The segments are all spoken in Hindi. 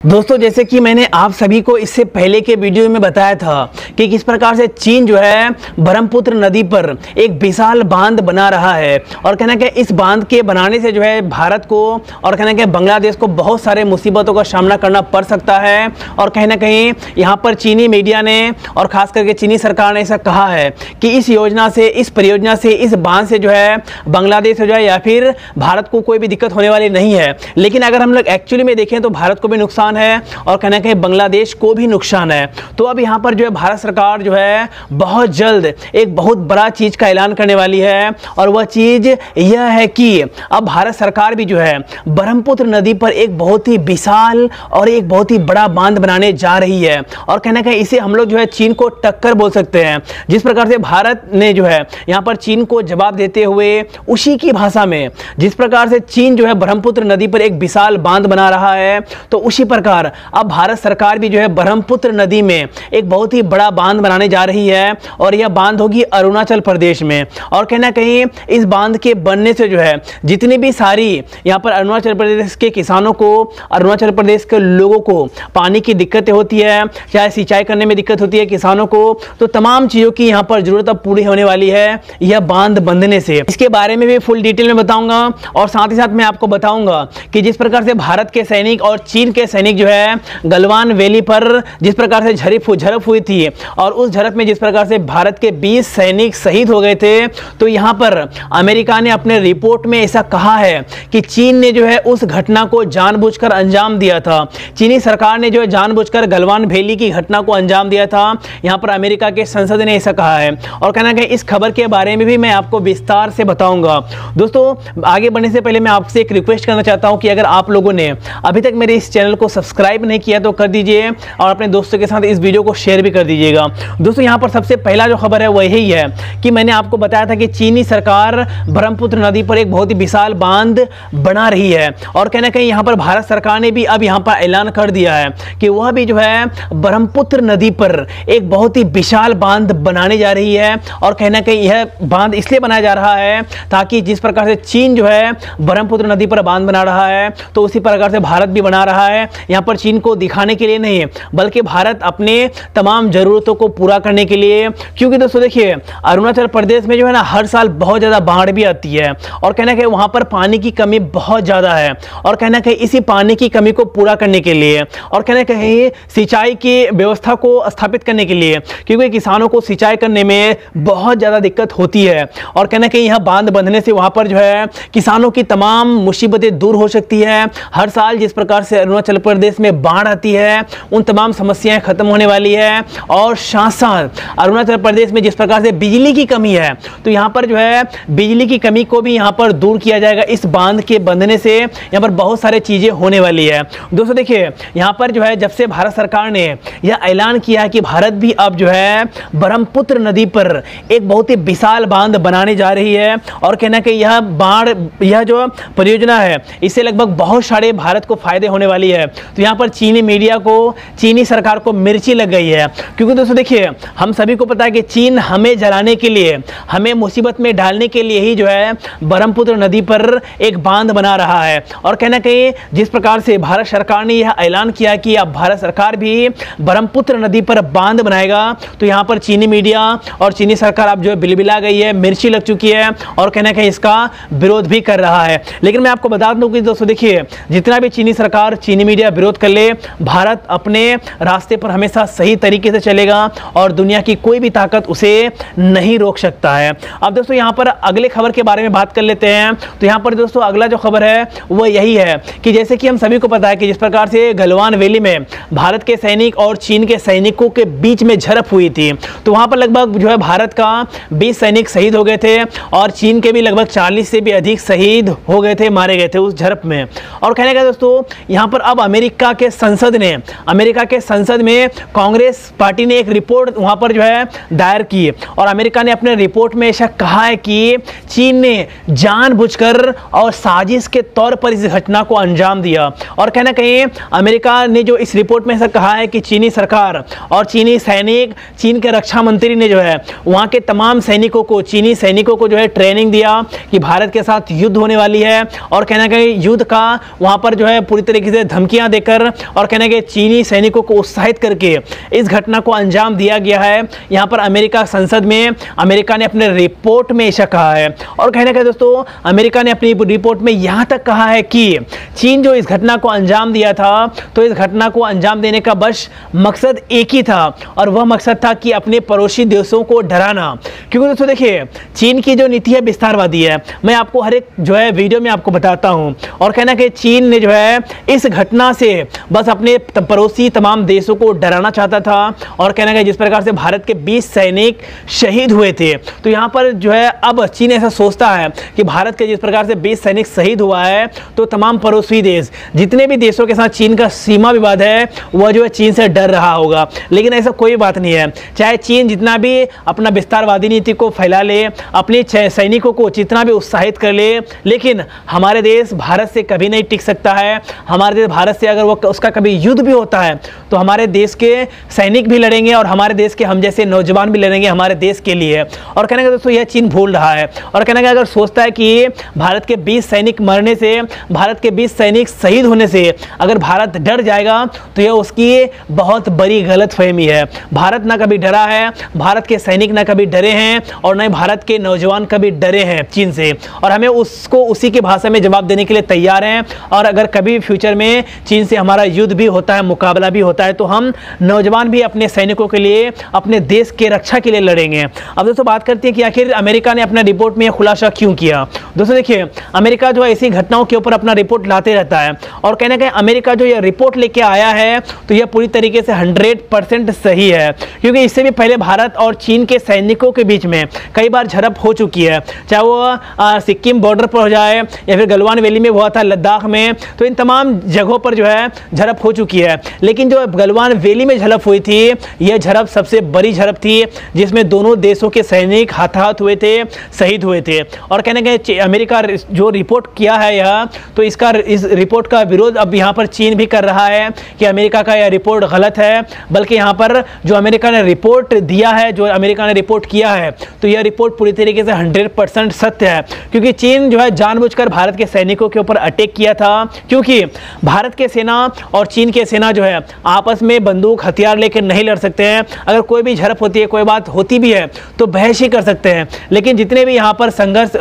दोस्तों, जैसे कि मैंने आप सभी को इससे पहले के वीडियो में बताया था कि किस प्रकार से चीन जो है ब्रह्मपुत्र नदी पर एक विशाल बाँध बना रहा है। और कहना क्या इस बाँध के बनाने से जो है भारत को और कहना क्या बांग्लादेश को बहुत सारे मुसीबतों का सामना करना पड़ सकता है। और कहीं ना कहीं यहाँ पर चीनी मीडिया ने और खास करके चीनी सरकार ने ऐसा कहा है कि इस योजना से, इस परियोजना से, इस बाँध से जो है बांग्लादेश हो जाए या फिर भारत को कोई भी दिक्कत होने वाली नहीं है। लेकिन अगर हम लोग एक्चुअली में देखें तो भारत को भी नुकसान नुकसान है और कहना कहीं बांग्लादेश को भी नुकसान है। तो अब यहाँ पर जो है भारत सरकार जो है बहुत जल्द एक बहुत बड़ा चीज़ का ऐलान करने वाली है और वह चीज़ यह है कि अब भारत सरकार भी जो है ब्रह्मपुत्र नदी पर एक बहुत ही विशाल और एक बहुत ही बड़ा बाँध बनाने जा रही है। और कहना कहीं इसे हम लोग जो है चीन को टक्कर बोल सकते हैं। जिस प्रकार से भारत ने जो है यहाँ पर चीन को जवाब देते हुए उसी की भाषा में जिस प्रकार से चीन जो है ब्रह्मपुत्र नदी पर एक विशाल बाँध बना रहा है तो उसी पर प्रकार अब भारत सरकार भी जो है ब्रह्मपुत्र नदी में एक बहुत ही बड़ा बाँध बनाने जा रही है और यह बाँध होगी अरुणाचल प्रदेश में। और कहना कहीं इस बाँध के बनने से जो है, जितनी भी सारी यहाँ पर अरुणाचल प्रदेश के किसानों को, अरुणाचल प्रदेश के लोगों को पानी की दिक्कतें होती है, चाहे सिंचाई करने में दिक्कत होती है किसानों को तो तमाम चीज़ों की यहाँ पर ज़रूरत अब पूरी होने वाली है यह बाँध बंधने से। इसके बारे में भी फुल डिटेल में बताऊँगा और साथ ही साथ मैं आपको बताऊँगा कि जिस प्रकार से भारत के सैनिक और चीन के सैनिक जो है गलवान वैली पर जिस प्रकार से झड़प झड़प हुई थी और उस झड़प में जिस प्रकार से भारत के 20 सैनिक शहीद हो गए थे तो यहाँ पर अमेरिका ने अपने रिपोर्ट में ऐसा कहा है कि चीन ने जो है उस घटना को जानबूझकर अंजाम दिया था। चीनी सरकार ने जो है जानबूझकर गलवान वैली की घटना को अंजाम दिया था। यहाँ पर अमेरिका के संसद ने ऐसा कहा है। और कहना कि इस खबर के बारे में भी मैं आपको विस्तार से बताऊँगा। दोस्तों, आगे बढ़ने से पहले मैं आपसे एक रिक्वेस्ट करना चाहता हूँ कि अगर आप लोगों ने अभी तक मेरे इस चैनल को सब्सक्राइब नहीं किया तो कर दीजिए और अपने दोस्तों के साथ इस वीडियो को शेयर भी कर दीजिएगा। दोस्तों, यहाँ पर सबसे पहला जो खबर है, वह यही है कि मैंने आपको बताया था कि चीनी सरकार ब्रह्मपुत्र नदी पर एक बहुत ही विशाल बाँध बना रही है और कहना कहीं यहाँ पर भारत सरकार ने भी अब यहाँ पर ऐलान कर दिया है कि वह भी जो है ब्रह्मपुत्र नदी पर एक बहुत ही विशाल बाँध बनाने जा रही है और कहना कहीं यह बाँध इसलिए बनाया जा रहा है ताकि जिस प्रकार से चीन जो है ब्रह्मपुत्र नदी पर बाँध बना रहा है तो उसी प्रकार से भारत भी बना रहा है। यहाँ पर चीन को दिखाने के लिए नहीं बल्कि भारत अपने तमाम ज़रूरतों को पूरा करने के लिए, क्योंकि दोस्तों देखिए, अरुणाचल प्रदेश में जो है ना, हर साल बहुत ज़्यादा बाढ़ भी आती है, और कहना कि वहाँ पर पानी की कमी बहुत ज़्यादा है, और कहना कि इसी पानी की कमी को पूरा करने के लिए, और कहना कहीं सिंचाई की व्यवस्था को स्थापित करने के लिए, क्योंकि किसानों को सिंचाई करने में बहुत ज़्यादा दिक्कत होती है, और कहना कहीं यहाँ बाँध बंधने से वहाँ पर जो है, किसानों की तमाम मुसीबतें दूर हो सकती है, हर साल जिस प्रकार से अरुणाचल प्रदेश प्रदेश में बाढ़ आती है, उन तमाम समस्याएँ खत्म होने वाली है और साथ साथ अरुणाचल प्रदेश में जिस प्रकार से बिजली की कमी है तो यहाँ पर जो है, बिजली की कमी को भी यहाँ पर दूर किया जाएगा, इस बाँध के बंधने से यहाँ पर बहुत सारी चीज़ें होने वाली है। दोस्तों देखिए, यहाँ पर जो है, जब से भारत सरकार ने यह ऐलान किया है कि भारत भी अब जो है, ब्रह्मपुत्र नदी पर एक बहुत ही विशाल बाँध बनाने जा रही है और कहना कि यह बाढ़, यह जो परियोजना है इससे लगभग बहुत सारे भारत को फ़ायदे होने वाली है। तो यहाँ पर चीनी मीडिया को, चीनी सरकार को मिर्ची लग गई है। क्योंकि दोस्तों देखिए, हम सभी को पता है कि चीन हमें जलाने के लिए, हमें मुसीबत में डालने के लिए ही जो है, ब्रह्मपुत्र नदी पर एक बाँध बना रहा है। और कहना कहीं, जिस प्रकार से भारत सरकार ने यह ऐलान किया कि अब भारत सरकार भी ब्रह्मपुत्र नदी पर बाँध बनाएगा तो यहाँ पर चीनी मीडिया और चीनी सरकार अब जो है बिलबिला गई है, मिर्ची लग चुकी है और कहना कहीं इसका विरोध भी कर रहा है। लेकिन मैं आपको बता दूँ कि दोस्तों देखिए, जितना भी चीनी सरकार, चीनी मीडिया विरोध कर ले। भारत अपने रास्ते पर हमेशा सही तरीके से चलेगा और दुनिया की कोई भी ताकत उसे नहीं रोक सकता है। अब दोस्तों, यहाँ पर अगले खबर के बारे में बात कर लेते हैं। तो यहाँ पर दोस्तों, अगला जो खबर है, वो यही है कि जैसे कि हम सभी को पता है कि जिस प्रकार से गलवान वैली में भारत के सैनिक और चीन के सैनिकों के बीच में झड़प हुई थी। तो वहाँ पर लगभग जो है, भारत का बीस सैनिक शहीद हो गए थे और चीन के भी लगभग चालीस से भी अधिक शहीद हो गए थे, मारे गए थे उस झड़प में। और कहने का दोस्तों, यहाँ पर अब अमेरिका अमेरिका के संसद ने, अमेरिका के संसद में कांग्रेस पार्टी ने एक रिपोर्ट वहाँ पर जो है दायर की। और अमेरिका ने अपने रिपोर्ट में ऐसा कहा है कि चीन ने जानबूझकर और साजिश के तौर पर इस घटना को अंजाम दिया। और कहना कहीं अमेरिका ने जो इस रिपोर्ट में ऐसा कहा है कि चीनी सरकार और चीनी सैनिक, चीन के रक्षा मंत्री ने जो है, वहाँ के तमाम सैनिकों को, चीनी सैनिकों को जो है ट्रेनिंग दिया कि भारत के साथ युद्ध होने वाली है। और कहना कहीं युद्ध का वहाँ पर जो है पूरी तरीके से धमकियाँ देकर और कहने के चीनी सैनिकों को उत्साहित करके इस घटना को अंजाम दिया गया है। यहाँ पर अमेरिका संसद में, अमेरिका ने अपने रिपोर्ट में ऐसा कहा है। और कहने का दोस्तों, अमेरिका ने अपनी रिपोर्ट में यहाँ तक कहा है कि चीन जो इस घटना को अंजाम दिया था तो इस घटना को अंजाम देने का बस मकसद एक ही था। और वह मकसद था कि अपने पड़ोसी देशों को डराना। क्योंकि दोस्तों देखिए, चीन की जो नीति है, विस्तारवादी है। मैं आपको हर एक जो है, वीडियो में आपको बताता हूँ। और कहना कि चीन ने जो है, इस घटना से बस अपने पड़ोसी तमाम देशों को डराना चाहता था और कहना कि जिस प्रकार से भारत के 20 सैनिक शहीद हुए थे। तो यहाँ पर जो है, अब चीन ऐसा सोचता है कि भारत के जिस प्रकार से 20 सैनिक शहीद हुआ है तो तमाम पड़ोसी देश, जितने भी देशों के साथ चीन का सीमा विवाद है, वह जो है चीन से डर रहा होगा। लेकिन ऐसा कोई बात नहीं है। चाहे चीन जितना भी अपना विस्तारवादी नीति को फैला ले, अपने सैनिकों को जितना भी उत्साहित कर ले, लेकिन हमारे देश भारत से कभी नहीं टिक सकता है। हमारे देश भारत से अगर वो उसका कभी युद्ध भी होता है तो हमारे देश के सैनिक भी लड़ेंगे और हमारे देश के हम जैसे नौजवान भी लड़ेंगे हमारे देश के लिए। और कहने का दोस्तों यह चीन भूल रहा है। और कहने का अगर सोचता है कि भारत के 20 सैनिक मरने से, भारत के 20 सैनिक शहीद होने से अगर भारत डर जाएगा तो यह उसकी बहुत बड़ी गलत फहमी है। भारत ना कभी डरा है, भारत के सैनिक ना कभी डरे हैं और न भारत के नौजवान कभी डरे हैं चीन से। और हमें उसको उसी की भाषा में जवाब देने के लिए तैयार हैं। और अगर कभी फ्यूचर में चीन से हमारा युद्ध भी होता है, मुकाबला भी होता है तो हम नौजवान भी अपने सैनिकों के लिए, अपने देश के रक्षा के लिए लड़ेंगे। अब दोस्तों बात करते हैं कि आखिर अमेरिका ने अपना रिपोर्ट में खुलासा क्यों किया? दोस्तों देखिए, अमेरिका जो है ऐसी घटनाओं के ऊपर अपना रिपोर्ट लाते रहता है और कहने का अमेरिका जो यह रिपोर्ट लेके आया है तो यह पूरी तरीके से हंड्रेड सही है। क्योंकि इससे भी पहले भारत और चीन के सैनिकों के बीच में कई बार झड़प हो चुकी है। चाहे वो सिक्किम बॉर्डर पर हो जाए या फिर गलवान वैली में हुआ था लद्दाख में तो इन तमाम जगहों पर जो है झड़प हो चुकी है। लेकिन जो गलवान वैली में झड़प हुई थी, यह झड़प सबसे बड़ी झड़प थी, जिसमें दोनों देशों के सैनिक हाथात हुए थे, शहीद हुए थे। और कहने के अमेरिका जो रिपोर्ट किया है यह तो इसका इस रिपोर्ट का विरोध अब यहाँ पर चीन भी कर रहा है कि अमेरिका का यह रिपोर्ट गलत है, बल्कि यहाँ पर जो अमेरिका ने रिपोर्ट दिया है, जो अमेरिका ने रिपोर्ट किया है तो यह रिपोर्ट पूरी तरीके से हंड्रेड सत्य है। क्योंकि चीन जो है जानबूझकर भारत के सैनिकों के ऊपर अटैक किया था, क्योंकि भारत के सेना और चीन के सेना जो है, आपस में बंदूक हथियार लेकर नहीं लड़ सकते हैं। अगर कोई भी झड़प होती है, कोई बात होती भी है तो बहस ही कर सकते हैं। लेकिन जितने भी यहाँ पर संघर्ष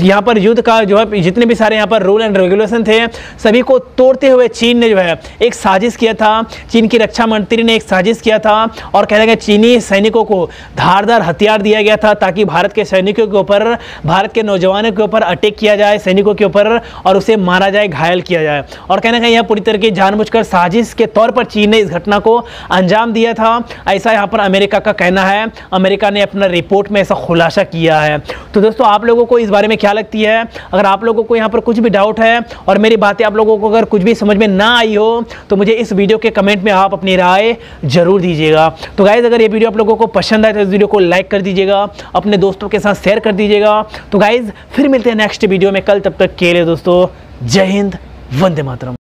यहाँ पर युद्ध का जो है, जितने भी सारे यहाँ पर रूल एंड रेगुलेशन थे, सभी को तोड़ते हुए चीन ने जो है, एक साजिश किया था। चीन की रक्षा मंत्री ने एक साजिश किया था और कह गया चीनी सैनिकों को धारदार हथियार दिया गया था ताकि भारत के सैनिकों के ऊपर, भारत के नौजवानों के ऊपर अटैक किया जाए, सैनिकों के ऊपर और उसे मारा जाए, घायल किया जाए। और कहने का यह पूरी तरीके जानबूझकर साजिश के तौर पर चीन ने इस घटना को अंजाम दिया था। ऐसा यहाँ पर अमेरिका का कहना है। अमेरिका ने अपना रिपोर्ट में ऐसा खुलासा किया है। तो दोस्तों, आप लोगों को इस बारे में क्या लगती है? अगर आप लोगों को यहाँ पर कुछ भी डाउट है और मेरी बातें आप लोगों को अगर कुछ भी समझ में ना आई हो तो मुझे इस वीडियो के कमेंट में आप अपनी राय ज़रूर दीजिएगा। तो गाइज़ अगर ये वीडियो आप लोगों को पसंद आए तो इस वीडियो को लाइक कर दीजिएगा, अपने दोस्तों के साथ शेयर कर दीजिएगा। तो गाइज़ फिर मिलते हैं नेक्स्ट वीडियो में। कल तब तक के लिए दोस्तों, जय हिंद, वंदे मातरम।